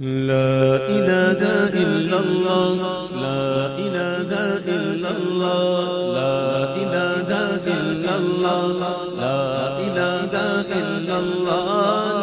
لا إله إلا الله لا إله إلا الله لا إله إلا الله لا إله إلا الله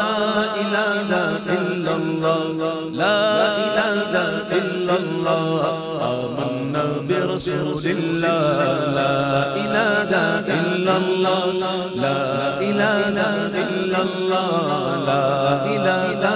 لا إله إلا الله لا إله إلا الله آمنا برسول الله لا إله إلا الله لا إله إلا الله لا إله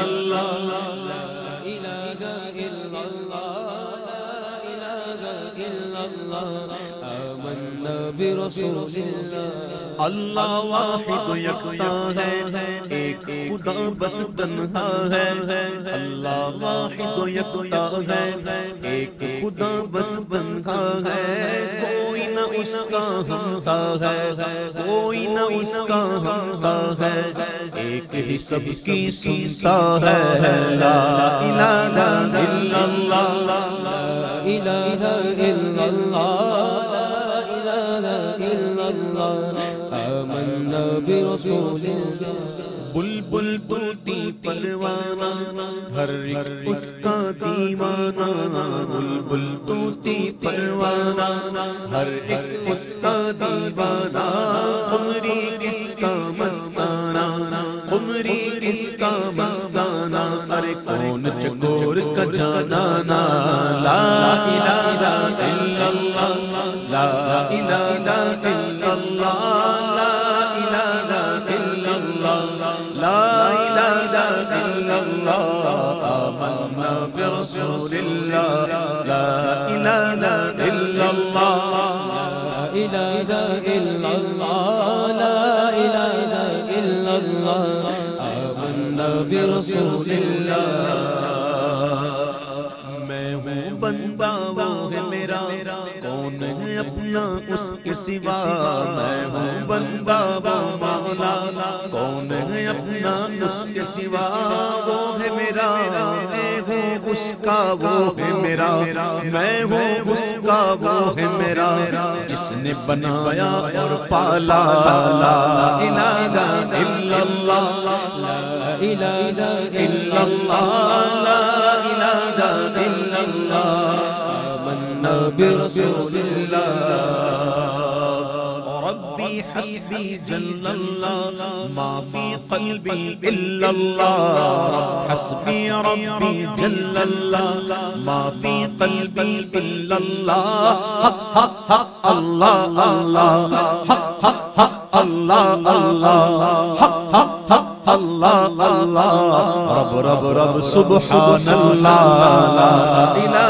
إلا الله لا إله إلا لا آمنا برسول اللہ واحد یکتا ہے، ایک خدا بس تنہا ہے۔ اللہ واحد یکتا ہے، ایک خدا بس تنہا ہے۔ کوئی نہ اس کا ہمتا ہے، کوئی نہ اس کا ہمتا ہے۔ ایک ہی سب کی سنتا ہے، لا الہ الا اللہ۔ لا إله إلا الله لا إله إلا الله آمنا برسول الله بلبل توتی پروانہ، ہر ایک اس کا دیوانہ، بلبل توتی پروانہ، ہر ایک اس کا دیوانہ قمری کس کا مستانہ قمری کس کا مستانہ ارے کون چکور کا جانانا لا الہ الا اللہ، لا الہ لا إله إلا الله آمنا برسول الله کون ہے اپنا اس کے سوا میں ہوں بندہ وہ مولا کون ہے اپنا اس کے سوا وہ ہے میرا میں ہوں اس کا وہ ہے میرا میں ہوں اس کا وہ ہے میرا جس نے بنایا اور پالا لا الہ الا اللہ لا إله إلا إلا برسول الله. ربي حسبي جل الله. ما في قلبي إلا الله. حسبي ربي جل الله. ما في قلبي إلا الله. الله الله. الله الله. اللہ اللہ رب رب رب سبحان اللہ لا الہ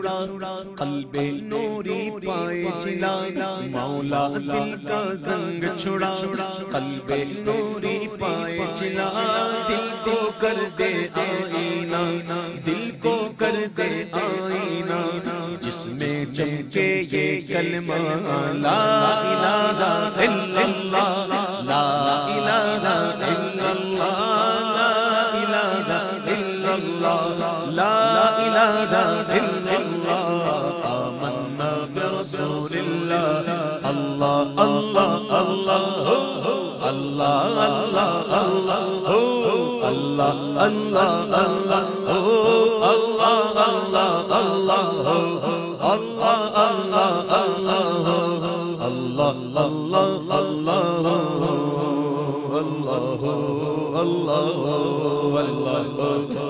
زنگ چھڑا قلب نوری پائے جلا، مولا دل کا زنگ چھڑا، قلب نوری پائے جلا، دل کو کر دے آئینہ، دل کو کر دے آئینہ، جس میں چمکے یہ کلمہ، لا الہ الا اللہ اللہ اللہ اللہ ہو اللہ اللہ اللہ ہو اللہ اللہ اللہ ہو اللہ اللہ اللہ ہو اللہ اللہ اللہ ہو اللہ ہو اللہ ہو اللہ ہو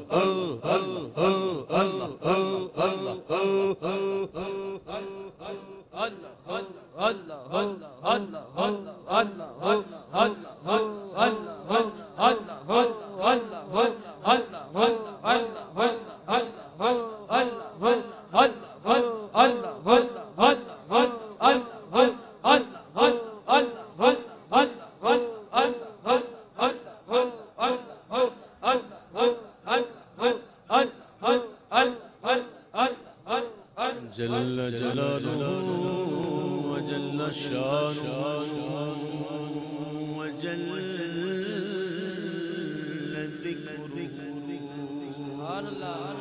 جل جلالہ وجل شانہ وجل ذكره سبحان الله.